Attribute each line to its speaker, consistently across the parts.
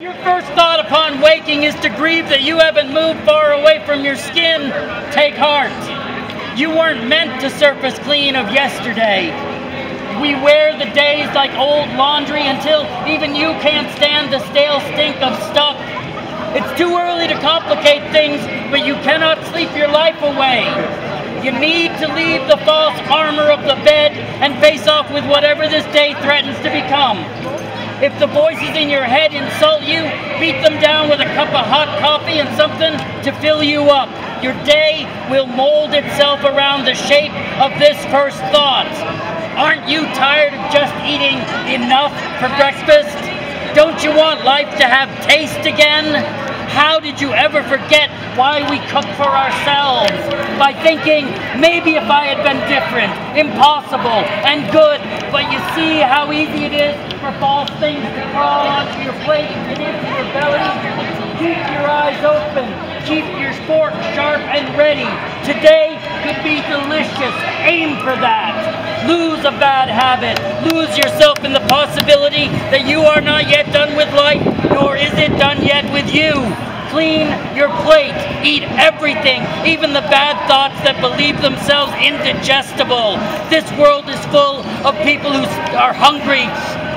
Speaker 1: Your first thought upon waking is to grieve that you haven't moved far away from your skin. Take heart. You weren't meant to surface clean of yesterday. We wear the days like old laundry until even you can't stand the stale stink of stuff. It's too early to complicate things, but you cannot sleep your life away. You need to leave the false armor of the bed and face off with whatever this day threatens to become. If the voices in your head insult you, beat them down with a cup of hot coffee and something to fill you up. Your day will mold itself around the shape of this first thought. Aren't you tired of just eating enough for breakfast? Don't you want life to have taste again? How did you ever forget why we cook for ourselves? By thinking, maybe if I had been different, impossible, and good, but see how easy it is for false things to crawl onto your plate and into your belly? Keep your eyes open. Keep your fork sharp and ready. Today could be delicious. Aim for that. Lose a bad habit. Lose yourself in the possibility that you are not yet done with life, nor is it done yet with you. Clean your plate. Eat everything, even the bad thoughts that themselves indigestible. This world is full of people who are hungry.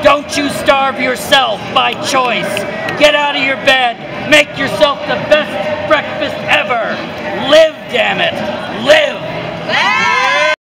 Speaker 1: Don't you starve yourself by choice. Get out of your bed. Make yourself the best breakfast ever. Live, damn it. Live.